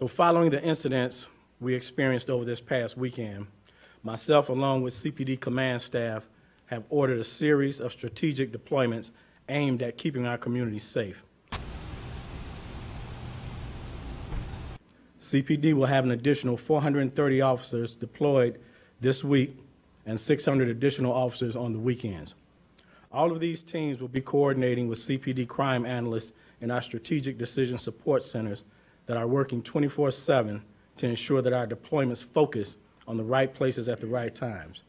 So following the incidents we experienced over this past weekend, myself along with CPD command staff have ordered a series of strategic deployments aimed at keeping our community safe. CPD will have an additional 430 officers deployed this week and 600 additional officers on the weekends. All of these teams will be coordinating with CPD crime analysts in our strategic decision support centers that are working 24/7 to ensure that our deployments focus on the right places at the right times.